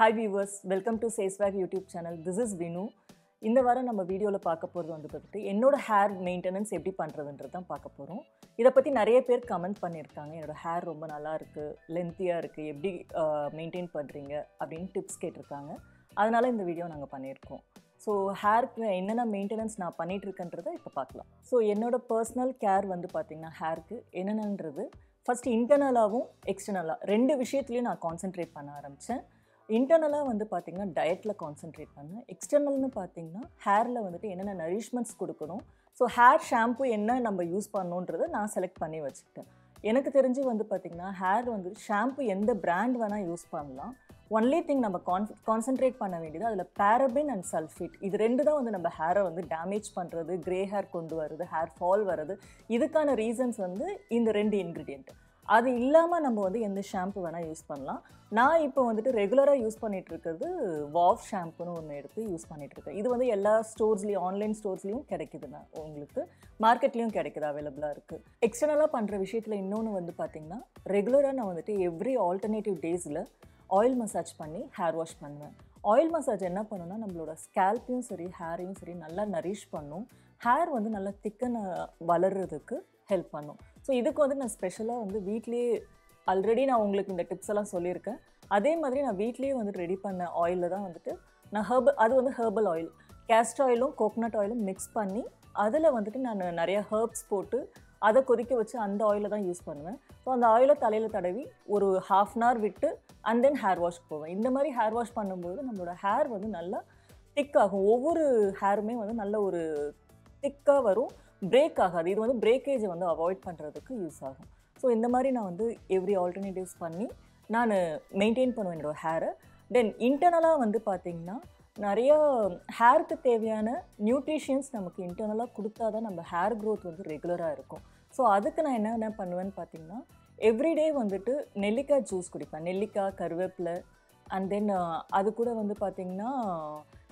Hi viewers welcome to சேஸ்வேக் YouTube channel this is Vinu இந்த வாரம் நம்ம வீடியோவில் பார்க்க போகிறது வந்து பார்த்துட்டு என்னோட ஹேர் மெயின்டெனன்ஸ் எப்படி பண்ணுறதுன்றது தான் பார்க்க போகிறோம் இதை பற்றி நிறைய பேர் கமெண்ட் பண்ணியிருக்காங்க. என்னோடய ஹேர் ரொம்ப நல்லா இருக்குது லென்த்தியாக இருக்குது எப்படி மெயின்டைன் பண்ணுறீங்க அப்படின்னு டிப்ஸ் கேட்டிருக்காங்க. அதனால் இந்த வீடியோ நாங்கள் பண்ணியிருக்கோம். ஸோ ஹேருக்கு என்னென்ன மெயின்டெனன்ஸ் நான் பண்ணிகிட்டு இருக்கேன்றதை இப்போ பார்க்கலாம். ஸோ என்னோட பர்சனல் கேர் வந்து பார்த்திங்கன்னா ஹேருக்கு என்னென்னன்றது ஃபஸ்ட் இன்டர்னலாகவும் எக்ஸ்டர்னலாக ரெண்டு விஷயத்துலையும் நான் கான்சென்ட்ரேட் பண்ண ஆரம்பித்தேன் இன்டர்னலாக வந்து பார்த்திங்கன்னா டயட்டில் கான்சென்ட்ரேட் பண்ணேன் எக்ஸ்டர்னல்னு பார்த்தீங்கன்னா ஹேரில் வந்துட்டு என்னென்ன நரிஷ்மெண்ட்ஸ் கொடுக்கணும். ஸோ ஹேர் ஷாம்பு என்ன நம்ம யூஸ் பண்ணணுன்றதை நான் செலக்ட் பண்ணி வச்சுக்கிட்டேன். எனக்கு தெரிஞ்சு வந்து பார்த்திங்கன்னா ஹேர் வந்து ஷாம்பு எந்த பிராண்ட் வேணால் யூஸ் பண்ணலாம். ஒன்லி திங் நம்ம கான் கான்சென்ட்ரேட் பண்ண வேண்டியது அதில் பேரபின் அண்ட் சல்ஃபேட் இது ரெண்டு தான் வந்து நம்ம ஹேரை வந்து டேமேஜ் பண்ணுறது க்ரே ஹேர் கொண்டு வருது ஹேர் ஃபால் வர்றது. இதுக்கான ரீசன்ஸ் வந்து இந்த ரெண்டு இன்க்ரீடியண்ட்டு அது இல்லாமல் நம்ம வந்து எந்த ஷாம்பு வேணால் யூஸ் பண்ணலாம். நான் இப்போ வந்துட்டு ரெகுலராக யூஸ் பண்ணிகிட்டு இருக்கிறது வாவ் ஷாம்புன்னு ஒன்று எடுத்து யூஸ் பண்ணிகிட்டு இருக்கேன் இது வந்து எல்லா ஸ்டோர்ஸ்லேயும் ஆன்லைன் ஸ்டோர்ஸ்லேயும் கிடைக்குதுண்ணா உங்களுக்கு. மார்க்கெட்லேயும் கிடைக்குது அவைலபிளாக இருக்குது எக்ஸ்டர்னலாக பண்ணுற விஷயத்தில் இன்னொன்று வந்து பார்த்திங்கன்னா ரெகுலராக நான் வந்துட்டு எவ்ரி ஆல்டர்னேட்டிவ் டேஸில் ஆயில் மசாஜ் பண்ணி ஹேர் வாஷ் பண்ணுவேன். ஆயில் மசாஜ் என்ன பண்ணுன்னா நம்மளோட ஸ்கேல்ப்பையும் சரி ஹேரையும் சரி நல்லா நரிஷ் பண்ணும். ஹேர் வந்து நல்லா திக்கன வளர்கிறதுக்கு ஹெல்ப் பண்ணும். ஸோ இதுக்கு வந்து நான் ஸ்பெஷலாக வந்து வீட்லேயே ஆல்ரெடி நான் உங்களுக்கு இந்த டிப்ஸ் எல்லாம் சொல்லியிருக்கேன். அதே மாதிரி நான் வீட்லேயே வந்துட்டு ரெடி பண்ண ஆயிலில் தான் வந்துட்டு நான் ஹெர்பல் அது வந்து ஹெர்பல் ஆயில் கேஸ்ட் ஆயிலும் கோகனட் ஆயிலும் மிக்ஸ் பண்ணி அதில் வந்துட்டு நான் நிறைய ஹெர்ப்ஸ் போட்டு அதை கொதிக்க வச்சு அந்த ஆயிலை தான் யூஸ் பண்ணுவேன். ஸோ அந்த ஆயிலை தலையில் தடவி ஒரு ஹாஃப் அன் ஹவர் விட்டு அண்ட் தென் ஹேர் வாஷ் போவேன். இந்த மாதிரி ஹேர் வாஷ் பண்ணும்போது நம்மளோட ஹேர் வந்து நல்லா திக் ஆகும். ஒவ்வொரு ஹேருமே வந்து நல்ல ஒரு திக்காக வரும். பிரேக் ஆகாது. இது வந்து பிரேக்கேஜை வந்து அவாய்ட் பண்ணுறதுக்கு யூஸ் ஆகும். ஸோ இந்த மாதிரி நான் வந்து எவ்ரி ஆல்டர்னேட்டிவ்ஸ் பண்ணி நான் மெயின்டைன் பண்ணுவேன் என்னோடய ஹேரை தென் இன்டர்னலாக வந்து பார்த்திங்கன்னா நிறையா ஹேருக்கு தேவையான நியூட்ரிஷன்ஸ் நமக்கு இன்டர்னலாக கொடுத்தா தான் நம்ம ஹேர் க்ரோத் வந்து ரெகுலராக இருக்கும். ஸோ அதுக்கு நான் என்ன என்ன பண்ணுவேன்னு பார்த்தீங்கன்னா எவ்ரிடே வந்துட்டு நெல்லிக்காய் ஜூஸ் குடிப்பேன். நெல்லிக்காய் கருவேப்பிலை அண்ட் தென் அது கூட வந்து பார்த்திங்கன்னா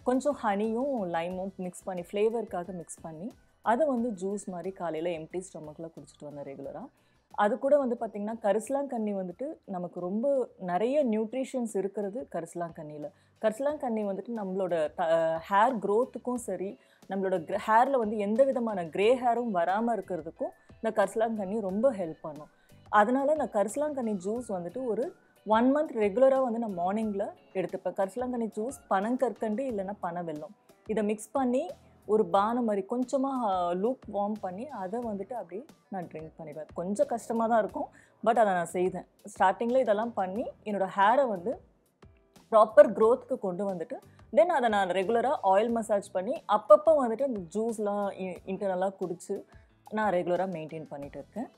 கொஞ்சம் ஹனியும் லைமும் மிக்ஸ் பண்ணி ஃப்ளேவருக்காக மிக்ஸ் பண்ணி அதை வந்து ஜூஸ் மாதிரி காலையில் எம்டி ஸ்டொமக்கில் குடிச்சிட்டு வந்தேன் ரெகுலராக அது கூட வந்து பார்த்திங்கன்னா கரிசலாங்கண்ணி வந்துட்டு நமக்கு ரொம்ப நிறைய நியூட்ரிஷன்ஸ் இருக்கிறது கரிசலாங்கண்ணியில். கரிசலாங்கண்ணி வந்துட்டு நம்மளோட த ஹேர் க்ரோத்துக்கும் சரி நம்மளோட ஹேரில் வந்து எந்த விதமான க்ரே ஹேரும் வராமல் இருக்கிறதுக்கும் இந்த கரிசலாங்கண்ணி ரொம்ப ஹெல்ப் பண்ணும். அதனால் நான் கரிசலாங்கண்ணி ஜூஸ் வந்துட்டு ஒரு ஒன் மந்த் ரெகுலராக வந்து நான் மார்னிங்கில் எடுத்துப்பேன். கரிசலாங்கண்ணி ஜூஸ் பனங்கற்கண்டு இல்லைன்னா பனை வெல்லம் இதை மிக்ஸ் பண்ணி ஒரு பானை மாதிரி கொஞ்சமாக லூப் வார்ம் பண்ணி அதை வந்துட்டு அப்படியே நான் ட்ரிங்க் பண்ணிடுவேன் கொஞ்சம் கஷ்டமாக தான் இருக்கும். பட் அதை நான் செய்தேன் ஸ்டார்டிங்கில் இதெல்லாம் பண்ணி என்னோடய ஹேரை வந்து ப்ராப்பர் க்ரோத்துக்கு கொண்டு வந்துட்டு தென் அதை நான் ரெகுலராக ஆயில் மசாஜ் பண்ணி அப்பப்போ வந்துட்டு அந்த ஜூஸ்லாம் இன்டர்னலாக குடித்து நான் ரெகுலராக மெயின்டைன் பண்ணிகிட்டு இருக்கேன்.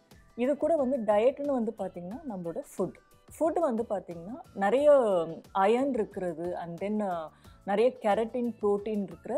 இது கூட வந்து டயட்னு வந்து பார்த்திங்கன்னா நம்மளோட ஃபுட் ஃபுட் வந்து பார்த்திங்கன்னா நிறைய அயன் இருக்கிறது அண்ட் தென் நிறைய கேரட்டின் ப்ரோட்டீன் இருக்கிற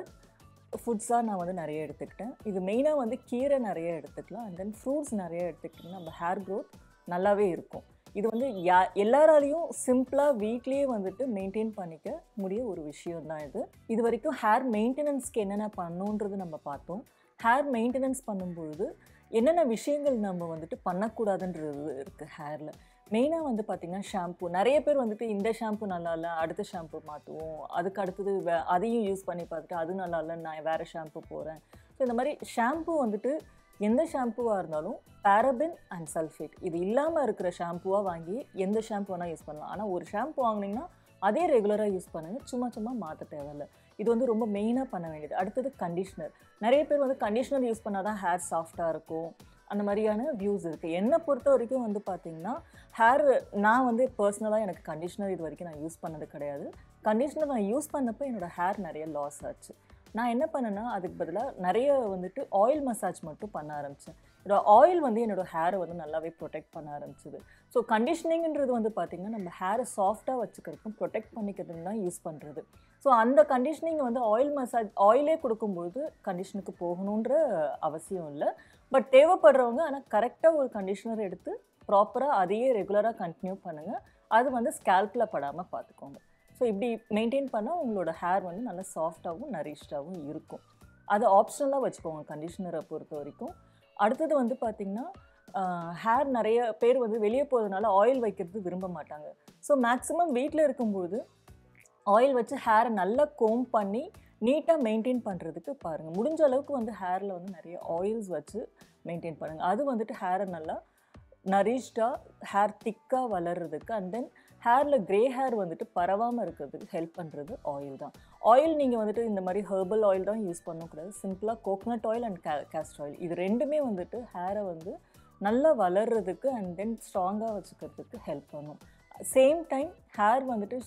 ஃபுட்ஸாக நான் வந்து நிறைய எடுத்துக்கிட்டேன். இது மெயினாக வந்து கீரை நிறைய எடுத்துக்கலாம். அண்ட் தென் ஃப்ரூட்ஸ் நிறைய எடுத்துக்கிட்டிங்கன்னா நம்ம ஹேர் க்ரோத் நல்லாவே இருக்கும். இது வந்து யா எல்லாராலையும் சிம்பிளாக வீட்லேயே வந்துட்டு மெயின்டைன் பண்ணிக்க முடிய ஒரு விஷயம் தான் இது. இது வரைக்கும் ஹேர் மெயின்டெனன்ஸ்க்கு என்னென்ன பண்ணுன்றது நம்ம பார்த்தோம். ஹேர் மெயின்டெனன்ஸ் பண்ணும்பொழுது என்னென்ன விஷயங்கள் நம்ம வந்துட்டு பண்ணக்கூடாதுன்றது இருக்குது ஹேரில் மெயினாக வந்து பார்த்திங்கன்னா ஷாம்பு நிறைய பேர் வந்துட்டு இந்த ஷாம்பு நல்லா இல்லை அடுத்த ஷாம்பு மாற்றுவோம் அதுக்கு அடுத்தது வே அதையும் யூஸ் பண்ணி பார்த்துட்டு அது நல்லா இல்லை நான் வேறு ஷாம்பு போகிறேன் ஸோ இந்த மாதிரி ஷாம்பு வந்துட்டு எந்த ஷாம்புவாக இருந்தாலும் பேரபின் அண்ட் சல்ஃபேட் இது இல்லாமல் இருக்கிற ஷாம்புவாக வாங்கி எந்த ஷாம்பு வேணால் யூஸ் பண்ணலாம். ஆனால் ஒரு ஷாம்பு வாங்கினீங்கன்னா அதே ரெகுலராக யூஸ் பண்ணுங்கள் சும்மா சும்மா மாற்ற தேவையில்லை. இது வந்து ரொம்ப மெயினாக பண்ண வேண்டியது. அடுத்தது கண்டிஷ்னர் நிறைய பேர் வந்து கண்டிஷ்னர் யூஸ் பண்ணால் தான் ஹேர் சாஃப்டாக இருக்கும். அந்த மாதிரியான வியூஸ் இருக்குது என்னை பொறுத்த வரைக்கும் வந்து பார்த்திங்கன்னா ஹேர் நான் வந்து பர்சனலாக எனக்கு கண்டிஷ்னர் இது வரைக்கும் நான் யூஸ் பண்ணது கிடையாது. கண்டிஷ்னர் நான் யூஸ் பண்ணப்போ என்னோடய ஹேர் நிறைய லாஸ் ஆச்சு. நான் என்ன பண்ணேன்னா அதுக்கு பதிலாக நிறைய வந்துட்டு ஆயில் மசாஜ் மட்டும் பண்ண ஆரம்பித்தேன் என்னோடய ஆயில் வந்து என்னோடய ஹேரை வந்து நல்லாவே ப்ரொடெக்ட் பண்ண ஆரம்பிச்சிது. ஸோ கண்டிஷனிங்கிறது வந்து பார்த்திங்கன்னா நம்ம ஹேரை சாஃப்டாக வச்சுக்கிறதுக்கும் ப்ரொடெக்ட் பண்ணிக்கிறதுக்கு தான் யூஸ் பண்ணுறது ஸோ அந்த கண்டிஷனிங் வந்து ஆயில் மசாஜ் ஆயிலே கொடுக்கும்போது கண்டிஷனுக்கு போகணுன்ற அவசியம் இல்லை. பட் தேவைப்படுறவங்க ஆனால் கரெக்டாக ஒரு கண்டிஷனர் எடுத்து ப்ராப்பராக அதையே ரெகுலராக கண்டினியூ பண்ணுங்கள் அது வந்து ஸ்கேல்பில் படாமல் பார்த்துக்கோங்க ஸோ இப்படி மெயின்டைன் பண்ணால் உங்களோட ஹேர் வந்து நல்லா சாஃப்டாகவும் நரிஷ்டாகவும் இருக்கும். அது ஆப்ஷனலாக வச்சுக்கோங்க கண்டிஷனரை பொறுத்த வரைக்கும். அடுத்தது வந்து பார்த்திங்கன்னா ஹேர் நிறைய பேர் வந்து வெளியே போகிறதுனால ஆயில் வைக்கிறது விரும்ப மாட்டாங்க. ஸோ மேக்ஸிமம் வீட்டில் இருக்கும்போது ஆயில் வச்சு ஹேரை நல்லா கோம் பண்ணி நீட்டாக மெயின்டைன் பண்ணுறதுக்கு பாருங்கள் முடிஞ்ச அளவுக்கு வந்து ஹேரில் வந்து நிறைய ஆயில்ஸ் வச்சு மெயின்டைன் பண்ணுங்கள் அது வந்துட்டு ஹேரை நல்லா நரிஷ்டாக ஹேர் திக்காக வளர்கிறதுக்கு அண்ட் தென் ஹேரில் க்ரே ஹேர் வந்துட்டு பரவாமல் இருக்கிறதுக்கு ஹெல்ப் பண்ணுறது ஆயில் தான். ஆயில் நீங்கள் வந்துட்டு இந்த மாதிரி ஹெர்பல் ஆயில் தான் யூஸ் பண்ணக்கூடாது. சிம்பிளாக கோகனட் ஆயில் அண்ட் கே கேஸ்ட் ஆயில் இது ரெண்டுமே வந்துட்டு ஹேரை வந்து நல்லா வளர்கிறதுக்கு அண்ட் தென் ஸ்ட்ராங்காக வச்சுக்கிறதுக்கு ஹெல்ப் பண்ணும். சேம் டைம் ஹேர் வந்துட்டு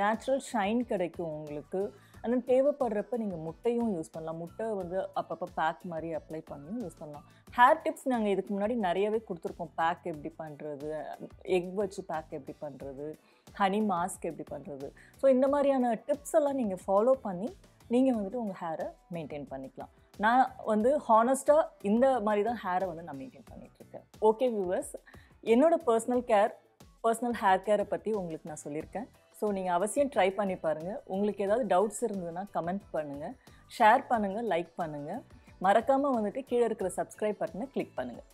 நேச்சுரல் ஷைன் கிடைக்கும் உங்களுக்கு. அண்ட் தேவைப்படுறப்ப நீங்கள் முட்டையும் யூஸ் பண்ணலாம். முட்டை வந்து அப்பப்போ பேக் மாதிரி அப்ளை பண்ணியும் யூஸ் பண்ணலாம். ஹேர் டிப்ஸ் நாங்கள் இதுக்கு முன்னாடி நிறையவே கொடுத்துருக்கோம். பேக் எப்படி பண்ணுறது எக் வச்சு பேக் எப்படி பண்ணுறது ஹனி மாஸ்க் எப்படி பண்ணுறது ஸோ இந்த மாதிரியான டிப்ஸ் எல்லாம் நீங்கள் ஃபாலோ பண்ணி நீங்கள் வந்துட்டு உங்கள் ஹேரை மெயின்டைன் பண்ணிக்கலாம். நான் வந்து ஹானஸ்ட்டாக இந்த மாதிரி தான் ஹேரை வந்து நான் மெயின்டைன் பண்ணிகிட்ருக்கேன் ஓகே வியூவர்ஸ் என்னோடய பர்சனல் கேர் பர்சனல் ஹேர் கேரை பற்றி உங்களுக்கு நான் சொல்லியிருக்கேன். ஸோ நீங்கள் அவசியம் ட்ரை பண்ணி பாருங்கள் உங்களுக்கு ஏதாவது டவுட்ஸ் இருந்ததுன்னா கமெண்ட் பண்ணுங்கள் ஷேர் பண்ணுங்கள் லைக் பண்ணுங்கள் மறக்காமல் வந்துட்டு கீழே இருக்கிற சப்ஸ்கிரைப் பட்டனை கிளிக் பண்ணுங்கள்